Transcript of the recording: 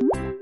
you